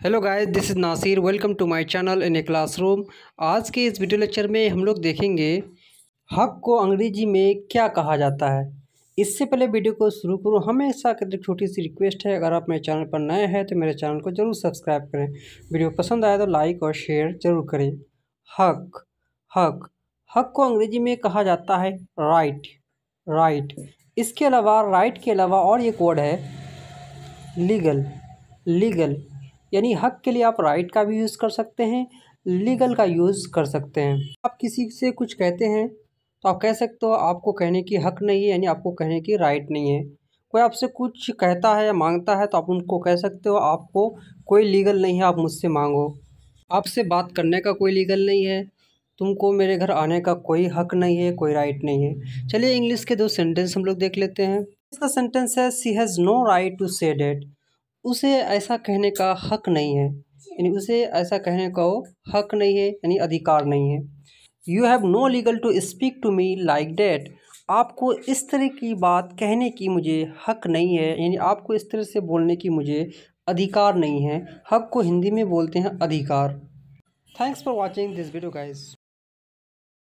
Hello guys this is Nasir welcome to my channel in a classroom आज के इस video lecture में हम लोग देखेंगे हक को अंग्रेज़ी में क्या कहा जाता है। इससे पहले वीडियो को शुरू करूँ। हमेशा की छोटी सी रिक्वेस्ट है। अगर आप मेरे चैनल पर नए हैं तो मेरे चैनल को ज़रूर सब्सक्राइब करें। वीडियो पसंद आए तो लाइक और शेयर ज़रूर करें। हक हक हक को अंग्रेज़ी में कहा जाता है राइट राइट इसके अलावा राइट के अलावा और एक वर्ड है लीगल लीगल यानी हक के लिए आप राइट का भी यूज़ कर सकते हैं लीगल का यूज़ कर सकते हैं। आप किसी से कुछ कहते हैं तो आप कह सकते हो, आपको कहने की हक नहीं है, यानी आपको कहने की राइट नहीं है। कोई आपसे कुछ कहता है या माँगता है तो आप उनको कह सकते हो, आपको कोई लीगल नहीं है, आप मुझसे मांगो। आपसे बात करने का कोई लीगल नहीं है, तुमको मेरे घर आने का कोई हक नहीं है, कोई राइट नहीं है। चलिए इंग्लिश के दो सेंटेंस हम लोग देख लेते हैं। इसका सेंटेंस है she has no right to say that उसे ऐसा कहने का हक नहीं है। यानी उसे ऐसा कहने का वो हक नहीं है, यानी अधिकार नहीं है। You have no legal to speak to me like that आपको इस तरह की बात कहने की मुझे हक नहीं है, यानी आपको इस तरह से बोलने की मुझे अधिकार नहीं है। हक को हिंदी में बोलते हैं अधिकार। Thanks for watching this video guys